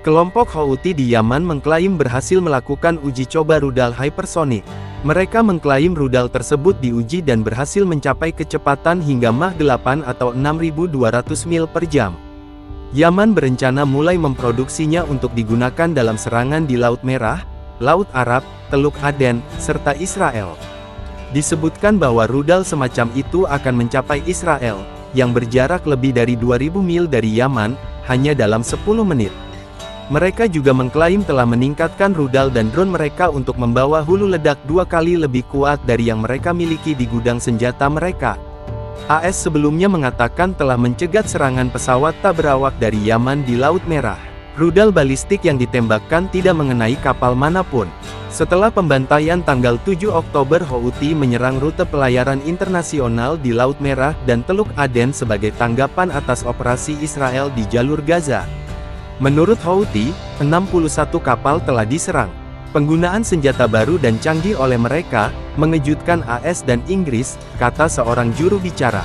Kelompok Houthi di Yaman mengklaim berhasil melakukan uji coba rudal hypersonik. Mereka mengklaim rudal tersebut diuji dan berhasil mencapai kecepatan hingga Mach 8 atau 6.200 mil per jam. Yaman berencana mulai memproduksinya untuk digunakan dalam serangan di Laut Merah, Laut Arab, Teluk Aden, serta Israel. Disebutkan bahwa rudal semacam itu akan mencapai Israel, yang berjarak lebih dari 2000 mil dari Yaman, hanya dalam 10 menit. Mereka juga mengklaim telah meningkatkan rudal dan drone mereka untuk membawa hulu ledak dua kali lebih kuat dari yang mereka miliki di gudang senjata mereka. AS sebelumnya mengatakan telah mencegat serangan pesawat tak berawak dari Yaman di Laut Merah. Rudal balistik yang ditembakkan tidak mengenai kapal mana pun. Setelah pembantaian tanggal 7 Oktober Houthi menyerang rute pelayaran internasional di Laut Merah dan Teluk Aden sebagai tanggapan atas operasi Israel di jalur Gaza. Menurut Houthi, 61 kapal telah diserang. Penggunaan senjata baru dan canggih oleh mereka, mengejutkan AS dan Inggris, kata seorang juru bicara.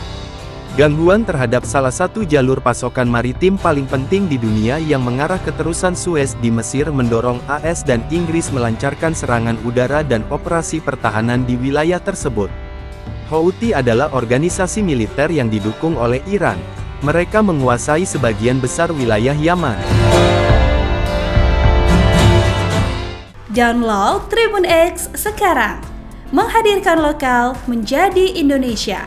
Gangguan terhadap salah satu jalur pasokan maritim paling penting di dunia yang mengarah ke terusan Suez di Mesir mendorong AS dan Inggris melancarkan serangan udara dan operasi pertahanan di wilayah tersebut. Houthi adalah organisasi militer yang didukung oleh Iran, mereka menguasai sebagian besar wilayah Yaman. Download Tribun X sekarang. Menghadirkan lokal menjadi Indonesia.